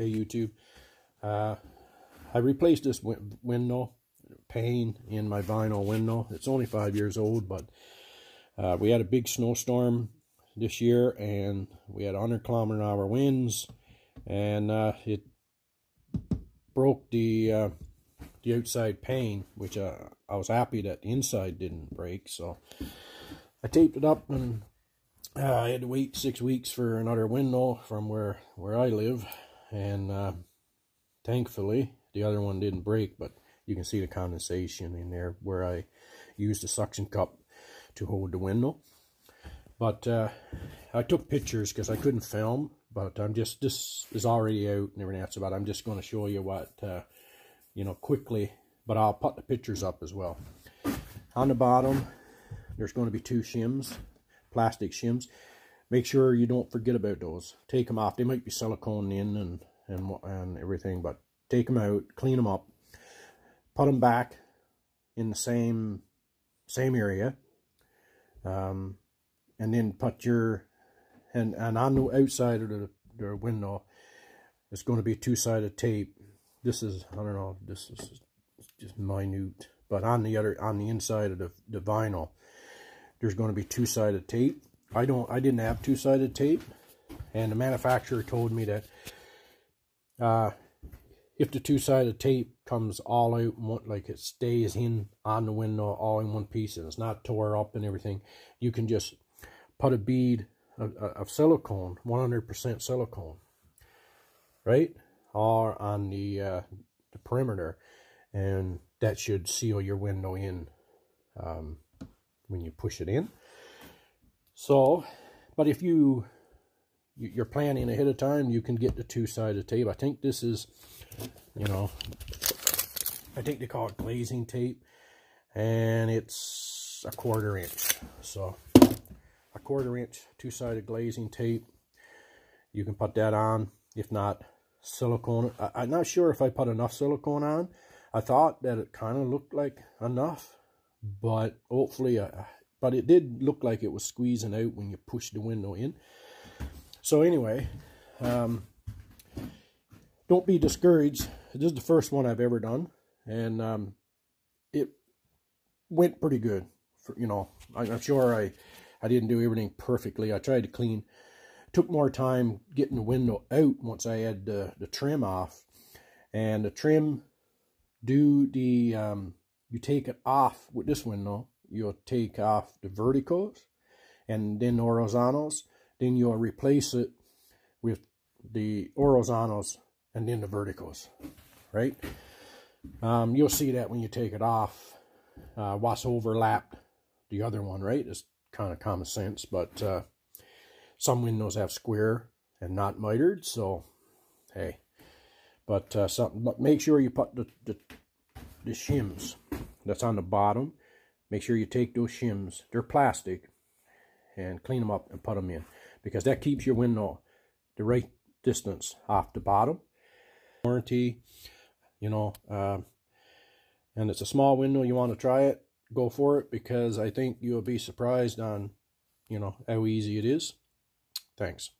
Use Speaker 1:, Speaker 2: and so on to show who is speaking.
Speaker 1: Hey YouTube. Uh, I replaced this window pane in my vinyl window. It's only five years old, but uh, we had a big snowstorm this year and we had 100 kilometer an hour winds and uh, it broke the uh, the outside pane, which uh, I was happy that the inside didn't break. So I taped it up and uh, I had to wait six weeks for another window from where, where I live. And uh, thankfully, the other one didn't break, but you can see the condensation in there where I used a suction cup to hold the window. But uh, I took pictures because I couldn't film, but I'm just, this is already out and everything else about I'm just going to show you what, uh, you know, quickly, but I'll put the pictures up as well. On the bottom, there's going to be two shims, plastic shims. Make sure you don't forget about those. Take them off. They might be silicone in and, and, and everything, but take them out, clean them up, put them back in the same same area, um, and then put your and and on the outside of the, the window, it's going to be two-sided tape. This is I don't know. This is just minute, but on the other on the inside of the, the vinyl, there's going to be two-sided tape. I don't. I didn't have two-sided tape, and the manufacturer told me that uh, if the two-sided tape comes all out, like it stays in on the window all in one piece and it's not tore up and everything, you can just put a bead of, of silicone, 100% silicone, right? Or on the, uh, the perimeter, and that should seal your window in um, when you push it in. So, but if you you're planning ahead of time, you can get the two-sided tape. I think this is, you know, I think they call it glazing tape, and it's a quarter inch. So, a quarter inch two-sided glazing tape. You can put that on. If not, silicone. I, am not sure if I put enough silicone on. I thought that it kind of looked like enough, but hopefully, I, but it did look like it was squeezing out when you push the window in. So anyway, um, don't be discouraged. This is the first one I've ever done, and um, it went pretty good. For, you know, I'm sure I I didn't do everything perfectly. I tried to clean. Took more time getting the window out once I had the, the trim off. And the trim, do the, um, you take it off with this window. You'll take off the verticals and then the horizontals. Then you'll replace it with the horizontals and then the verticals, right? Um, you'll see that when you take it off, uh, what's overlapped the other one, right? It's kind of common sense, but uh, some windows have square and not mitered, so hey. But uh, something, but make sure you put the, the, the shims that's on the bottom. Make sure you take those shims, they're plastic, and clean them up and put them in because that keeps your window the right distance off the bottom. Warranty, you know, uh, and it's a small window, you want to try it, go for it because I think you'll be surprised on, you know, how easy it is. Thanks.